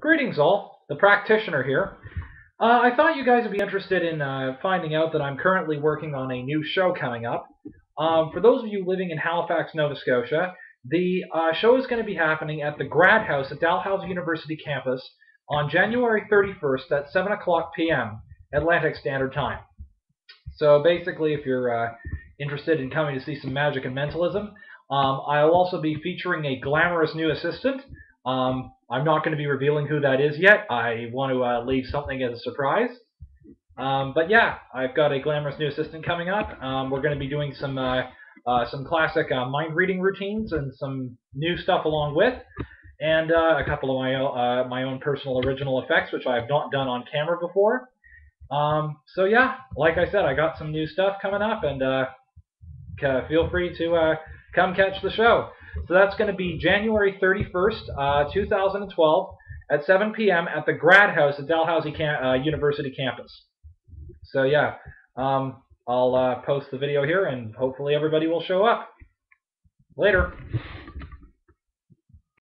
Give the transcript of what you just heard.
Greetings all, the practitioner here. Uh, I thought you guys would be interested in uh, finding out that I'm currently working on a new show coming up. Um, for those of you living in Halifax, Nova Scotia, the uh, show is going to be happening at the Grad House at Dalhousie University campus on January 31st at 7 o'clock p.m. Atlantic Standard Time. So basically, if you're uh, interested in coming to see some magic and mentalism, um, I'll also be featuring a glamorous new assistant um, I'm not going to be revealing who that is yet. I want to uh, leave something as a surprise. Um, but yeah, I've got a glamorous new assistant coming up. Um, we're going to be doing some uh, uh, some classic uh, mind reading routines and some new stuff along with, and uh, a couple of my uh, my own personal original effects, which I have not done on camera before. Um, so yeah, like I said, I got some new stuff coming up, and feel free to come catch the show. So that's going to be January 31st, uh, 2012 at 7 p.m. at the Grad House at Dalhousie Cam uh, University campus. So yeah, um, I'll uh, post the video here and hopefully everybody will show up. Later.